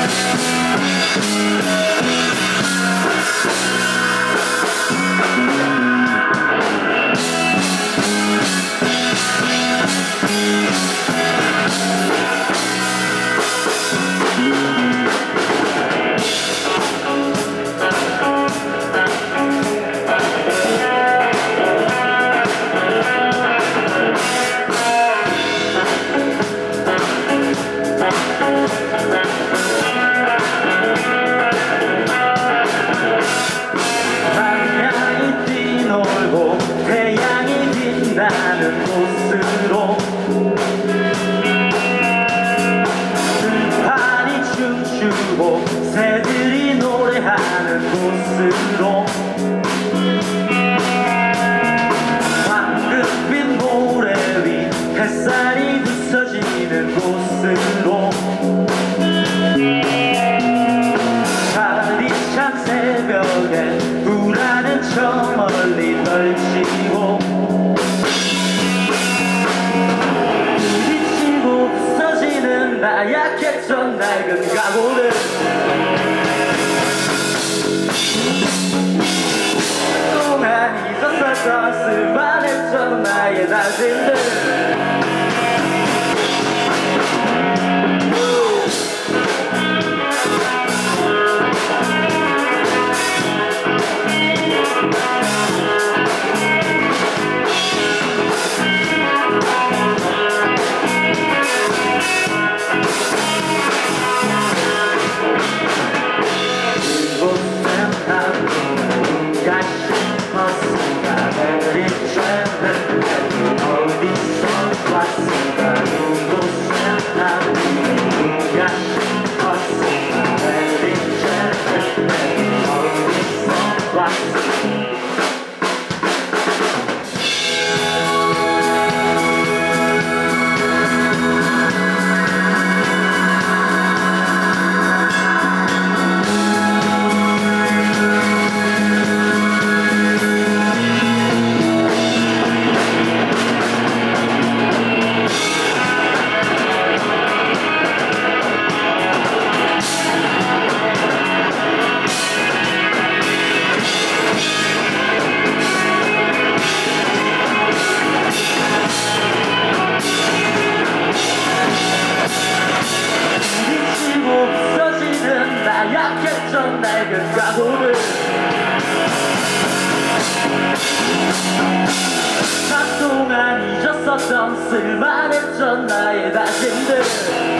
Yeah. 갈수록 황금빛 모래 위 햇살이 부서지는 곳으로. 가리찬 새벽에 불안은 저 멀리 널지고. 부딪히고 부서지는 나약했던 낡은 가구를. 나약했던 낡은 각오를. 한동안 잊었었던 쓸만했던 나의 다짐들